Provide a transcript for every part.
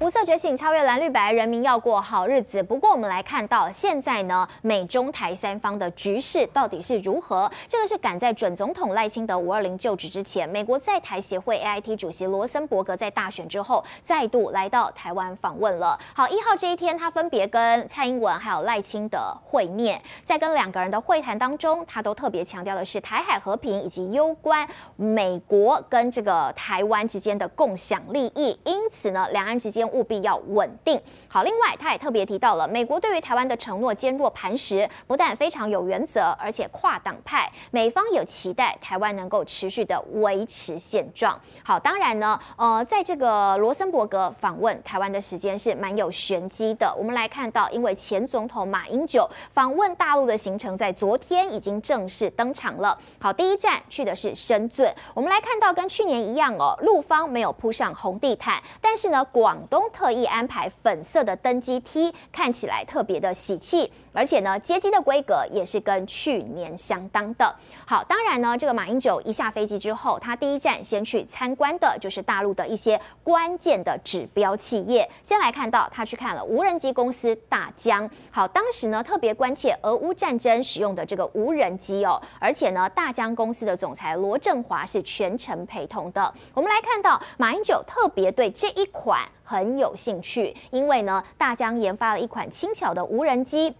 无色觉醒，超越蓝绿白，人民要过好日子。不过，我们来看到现在呢，美中台三方的局势到底是如何？这个是赶在准总统赖清德五二零就职之前，美国在台协会 AIT 主席罗森伯格在大选之后再度来到台湾访问了。好，一号这一天，他分别跟蔡英文还有赖清德会面，在跟两个人的会谈当中，他都特别强调的是台海和平以及攸关美国跟这个台湾之间的共享利益。因此呢，两岸之间。务必要稳定好。另外，他也特别提到了美国对于台湾的承诺坚若磐石，不但非常有原则，而且跨党派。美方有期待台湾能够持续的维持现状。好，当然呢，呃，在这个罗森伯格访问台湾的时间是蛮有玄机的。我们来看到，因为前总统马英九访问大陆的行程在昨天已经正式登场了。好，第一站去的是深圳。我们来看到，跟去年一样哦，陆方没有铺上红地毯，但是呢，广东。特意安排粉色的登机梯，看起来特别的喜气。而且呢，接机的规格也是跟去年相当的。好，当然呢，这个马英九一下飞机之后，他第一站先去参观的就是大陆的一些关键的指标企业。先来看到他去看了无人机公司大疆。好，当时呢特别关切俄乌战争使用的这个无人机哦，而且呢，大疆公司的总裁罗振华是全程陪同的。我们来看到马英九特别对这一款很有兴趣，因为呢，大疆研发了一款轻巧的无人机。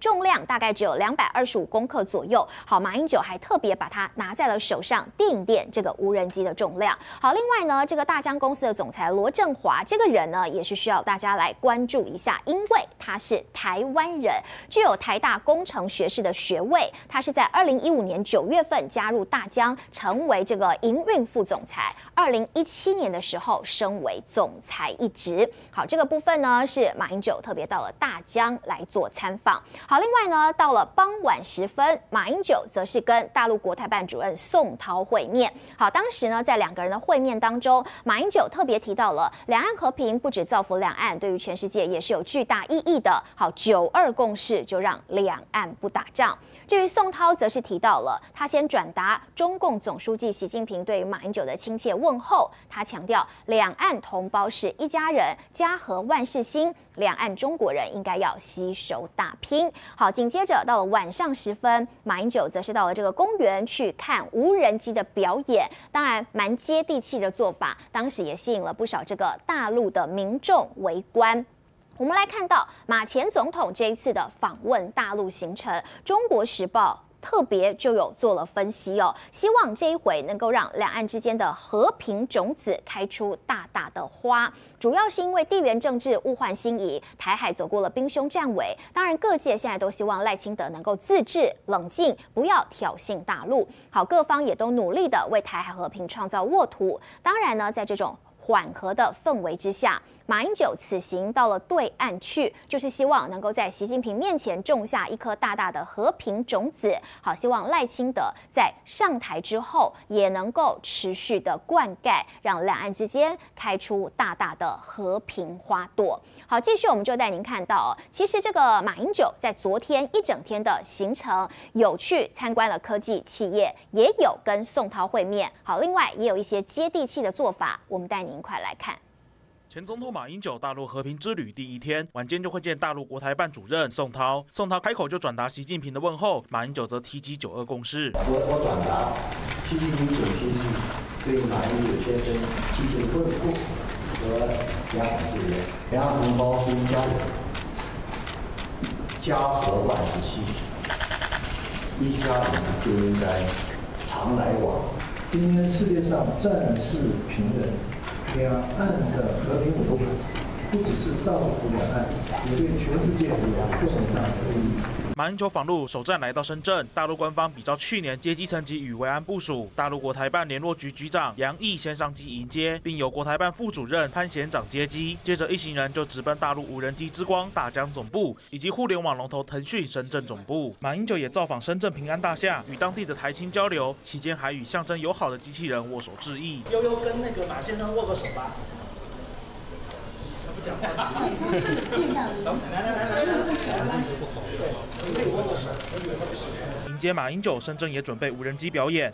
重量大概只有两百二十五公克左右。好，马英九还特别把它拿在了手上，定点这个无人机的重量。好，另外呢，这个大疆公司的总裁罗振华这个人呢，也是需要大家来关注一下，因为他是台湾人，具有台大工程学士的学位。他是在二零一五年九月份加入大疆，成为这个营运副总裁。二零一七年的时候升为总裁一职。好，这个部分呢，是马英九特别到了大疆来做参访。好，另外呢，到了傍晚时分，马英九则是跟大陆国台办主任宋涛会面。好，当时呢，在两个人的会面当中，马英九特别提到了两岸和平不止造福两岸，对于全世界也是有巨大意义的。好，九二共识就让两岸不打仗。至于宋涛，则是提到了他先转达中共总书记习近平对于马英九的亲切问候。他强调，两岸同胞是一家人，家和万事兴。两岸中国人应该要携手打拼。好，紧接着到了晚上时分，马英九则是到了这个公园去看无人机的表演，当然蛮接地气的做法，当时也吸引了不少这个大陆的民众围观。我们来看到马前总统这一次的访问大陆行程，《中国时报》。特别就有做了分析哦，希望这一回能够让两岸之间的和平种子开出大大的花。主要是因为地缘政治物换星移，台海走过了兵凶战危。当然，各界现在都希望赖清德能够自制、冷静，不要挑衅大陆。好，各方也都努力的为台海和平创造沃土。当然呢，在这种缓和的氛围之下。马英九此行到了对岸去，就是希望能够在习近平面前种下一颗大大的和平种子。好，希望赖清德在上台之后也能够持续的灌溉，让两岸之间开出大大的和平花朵。好，继续我们就带您看到，其实这个马英九在昨天一整天的行程，有去参观了科技企业，也有跟宋涛会面。好，另外也有一些接地气的做法，我们带您一块来看。前总统马英九大陆和平之旅第一天晚间就会见大陆国台办主任宋涛，宋涛开口就转达习近平的问候，马英九则提及九二共识。我我转达习近平总书记对马英九先生提出问候和两岸之间，两岸同胞是一家人，家和万事兴，一家人就应该常来往。今天世界上战事频仍。两岸的和平稳定，不只是造福两岸，也对全世界有重大的意义。马英九访陆首站来到深圳，大陆官方比照去年接机层级与维安部署，大陆国台办联络局局长杨毅先上机迎接，并由国台办副主任潘贤长接机。接着一行人就直奔大陆无人机之光大疆总部以及互联网龙头腾讯深圳总部。马英九也造访深圳平安大厦，与当地的台青交流，期间还与象征友好的机器人握手致意。悠悠跟那个马先生握个手吧。不讲话。来来来来来。迎接马英九，深圳也准备无人机表演。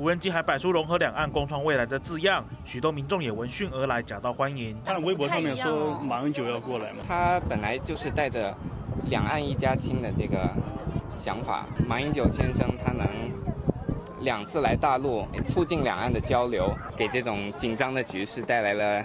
无人机还摆出融合两岸共创未来的字样，许多民众也闻讯而来，夹道欢迎。他的微博上面说马英九要过来嘛，他本来就是带着两岸一家亲的这个想法，马英九先生他能两次来大陆，促进两岸的交流，给这种紧张的局势带来了。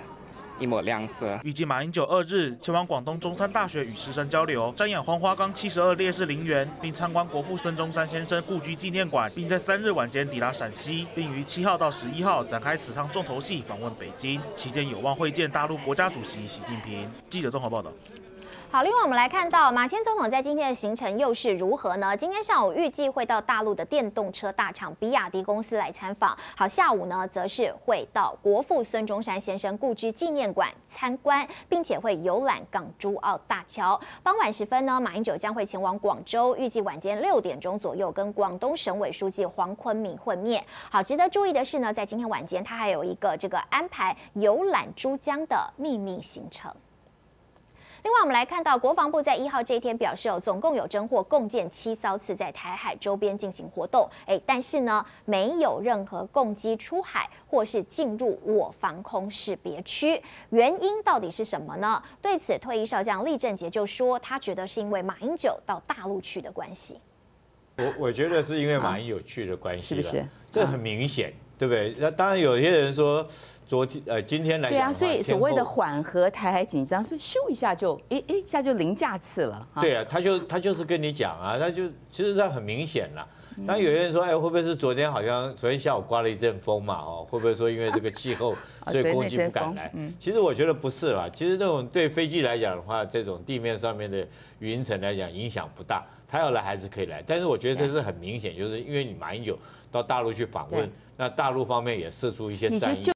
一抹亮色。预计马英九二日前往广东中山大学与师生交流，瞻仰黄花岗七十二烈士陵园，并参观国父孙中山先生故居纪念馆，并在三日晚间抵达陕西，并于七号到十一号展开此趟重头戏，访问北京。期间有望会见大陆国家主席习近平。记者综合报道。好，另外我们来看到马前总统在今天的行程又是如何呢？今天上午预计会到大陆的电动车大厂比亚迪公司来参访。好，下午呢则是会到国父孙中山先生故居纪念馆参观，并且会游览港珠澳大桥。傍晚时分呢，马英九将会前往广州，预计晚间六点钟左右跟广东省委书记黄坤明会面。好，值得注意的是呢，在今天晚间他还有一个这个安排游览珠江的秘密行程。另外，我们来看到国防部在一号这一天表示，哦，总共有侦获共建七艘次在台海周边进行活动，哎，但是呢，没有任何共机出海或是进入我防空识别区，原因到底是什么呢？对此，退役少将厉正杰就说，他觉得是因为马英九到大陆去的关系。我我觉得是因为马英九去的关系，是不是？这很明显，对不对？那当然，有些人说。昨天呃，今天来对啊，所以所谓的缓和台海紧张，所以咻一下就诶诶一下就零架次了。对啊，他就他就是跟你讲啊，他就其实上很明显了。当有些人说，哎，会不会是昨天好像昨天下午刮了一阵风嘛？哦，会不会说因为这个气候，所以攻击不敢来？其实我觉得不是啦。其实这种对飞机来讲的话，这种地面上面的云层来讲影响不大，他要来还是可以来。但是我觉得这是很明显，就是因为你马英九到大陆去访问，那大陆方面也射出一些善意。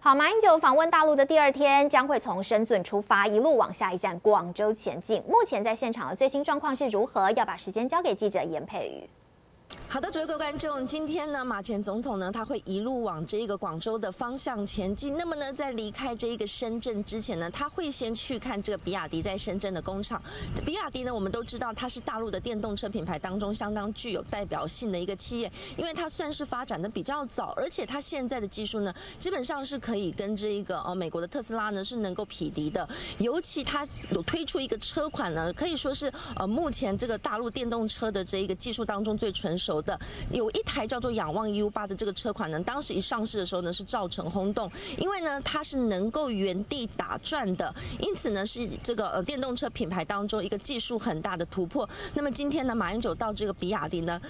好，马英九访问大陆的第二天，将会从深圳出发，一路往下一站广州前进。目前在现场的最新状况是如何？要把时间交给记者严佩瑜。好的，各位观众，今天呢，马前总统呢，他会一路往这一个广州的方向前进。那么呢，在离开这一个深圳之前呢，他会先去看这个比亚迪在深圳的工厂。比亚迪呢，我们都知道它是大陆的电动车品牌当中相当具有代表性的一个企业，因为它算是发展的比较早，而且它现在的技术呢，基本上是可以跟这一个呃美国的特斯拉呢是能够匹敌的。尤其它有推出一个车款呢，可以说是呃目前这个大陆电动车的这一个技术当中最纯熟。的有一台叫做仰望 U 八的这个车款呢，当时一上市的时候呢是造成轰动，因为呢它是能够原地打转的，因此呢是这个呃电动车品牌当中一个技术很大的突破。那么今天呢马英九到这个比亚迪呢，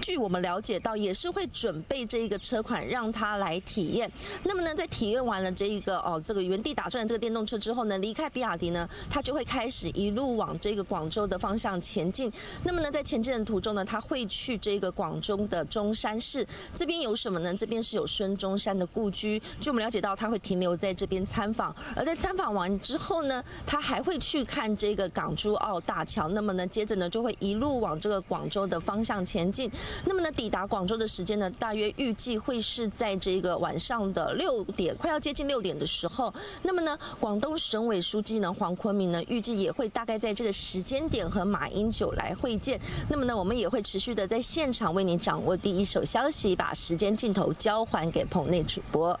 据我们了解到也是会准备这一个车款让他来体验。那么呢在体验完了这一个哦这个原地打转这个电动车之后呢，离开比亚迪呢，他就会开始一路往这个广州的方向前进。那么呢在前进的途中呢，他会去这个。广广州的中山市这边有什么呢？这边是有孙中山的故居。据我们了解到，他会停留在这边参访。而在参访完之后呢，他还会去看这个港珠澳大桥。那么呢，接着呢就会一路往这个广州的方向前进。那么呢，抵达广州的时间呢，大约预计会是在这个晚上的六点，快要接近六点的时候。那么呢，广东省委书记呢黄坤明呢，预计也会大概在这个时间点和马英九来会见。那么呢，我们也会持续的在现场。为您掌握第一手消息，把时间镜头交还给棚内主播。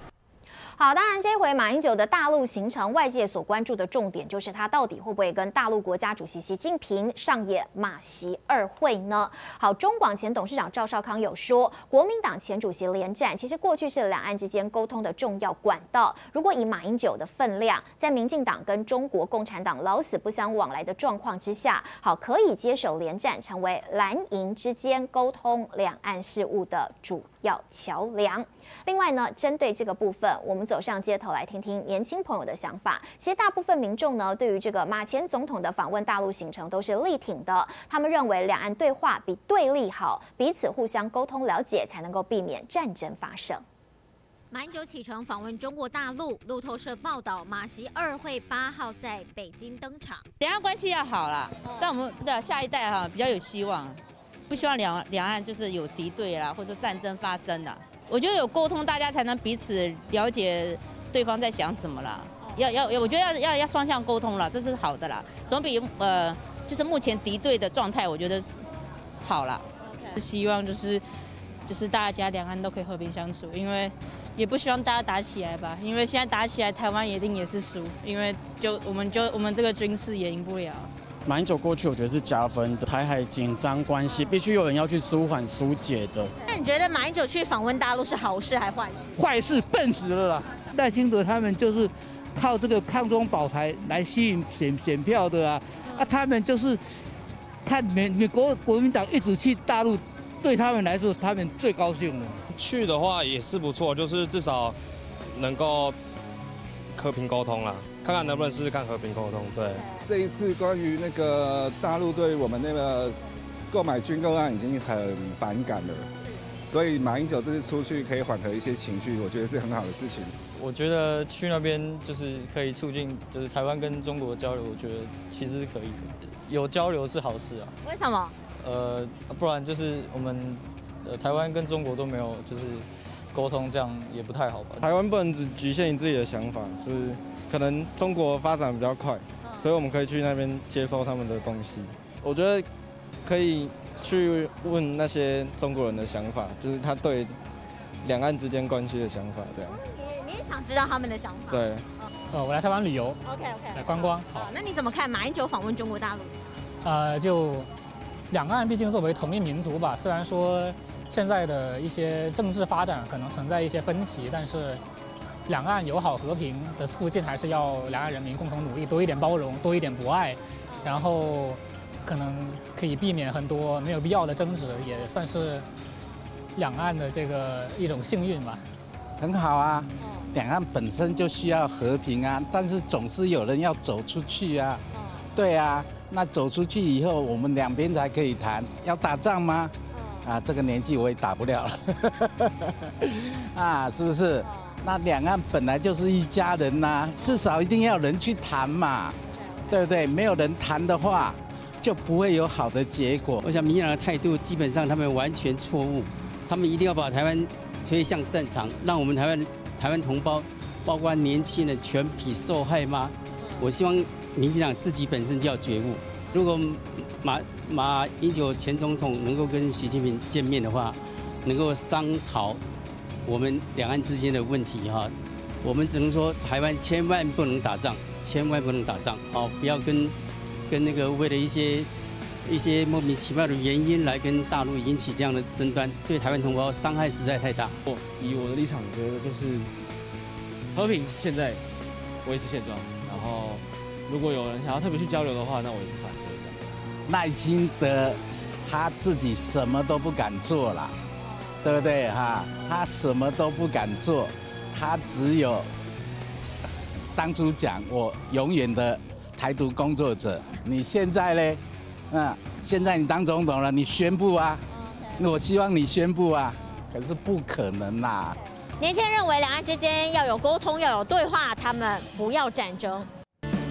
好，当然这回马英九的大陆行程，外界所关注的重点就是他到底会不会跟大陆国家主席习近平上演马习二会呢？好，中广前董事长赵少康有说，国民党前主席连战其实过去是两岸之间沟通的重要管道。如果以马英九的分量，在民进党跟中国共产党老死不相往来的状况之下，好可以接手连战，成为蓝营之间沟通两岸事务的主要桥梁。另外呢，针对这个部分，我们走上街头来听听年轻朋友的想法。其实大部分民众呢，对于这个马前总统的访问大陆行程都是力挺的。他们认为两岸对话比对立好，彼此互相沟通了解，才能够避免战争发生。马英九启程访问中国大陆，路透社报道，马习二会八号在北京登场。两岸关系要好了，在我们的下一代哈比较有希望，不希望两两岸就是有敌对啦，或者说战争发生了。我觉得有沟通，大家才能彼此了解对方在想什么了。要要要，我觉得要要要双向沟通了，这是好的啦，总比呃就是目前敌对的状态，我觉得是好了。希望就是就是大家两岸都可以和平相处，因为也不希望大家打起来吧，因为现在打起来，台湾一定也是输，因为就我们就我们这个军事也赢不了。马英九过去，我觉得是加分的。台海紧张关系必须有人要去舒缓疏解的。那你觉得马英九去访问大陆是好事还是坏事？坏事，笨死了啦！赖清德他们就是靠这个抗中保台来吸引选选票的啊，啊，他们就是看美美国国民党一直去大陆，对他们来说，他们最高兴了。去的话也是不错，就是至少能够和平沟通啦。看看能不能试试看和平沟通。对，这一次关于那个大陆对我们那个购买军购案已经很反感了，所以马英九这次出去可以缓和一些情绪，我觉得是很好的事情。我觉得去那边就是可以促进，就是台湾跟中国交流，我觉得其实是可以的，有交流是好事啊。为什么？呃，不然就是我们呃台湾跟中国都没有就是沟通，这样也不太好吧？台湾不能只局限于自己的想法，就是。可能中国发展比较快，所以我们可以去那边接收他们的东西。我觉得可以去问那些中国人的想法，就是他对两岸之间关系的想法，这样。你你也想知道他们的想法？对。呃，我来台湾旅游。OK OK。来观光。好，那你怎么看马英九访问中国大陆？呃，就两岸毕竟作为同一民族吧，虽然说现在的一些政治发展可能存在一些分歧，但是。两岸友好和平的促进，还是要两岸人民共同努力，多一点包容，多一点博爱，然后可能可以避免很多没有必要的争执，也算是两岸的这个一种幸运吧。很好啊，两岸本身就需要和平啊，但是总是有人要走出去啊。对啊，那走出去以后，我们两边才可以谈。要打仗吗？啊，这个年纪我也打不了了。啊，是不是？那两岸本来就是一家人呐，至少一定要人去谈嘛，对不对？没有人谈的话，就不会有好的结果。我想民进党的态度基本上他们完全错误，他们一定要把台湾推向战场，让我们台湾台湾同胞，包括年轻人全体受害吗？我希望民进党自己本身就要觉悟。如果马马英九前总统能够跟习近平见面的话，能够商讨。我们两岸之间的问题哈，我们只能说台湾千万不能打仗，千万不能打仗，好，不要跟跟那个为了一些一些莫名其妙的原因来跟大陆引起这样的争端，对台湾同胞伤害实在太大。我以我的立场觉得就是和平，现在维持现状，然后如果有人想要特别去交流的话，那我也不反对这样。赖清德他自己什么都不敢做了。对不对哈？他什么都不敢做，他只有当初讲我永远的台独工作者。你现在呢？嗯，现在你当总统了，你宣布啊？我希望你宣布啊，可是不可能啦。年轻人认为两岸之间要有沟通，要有对话，他们不要战争。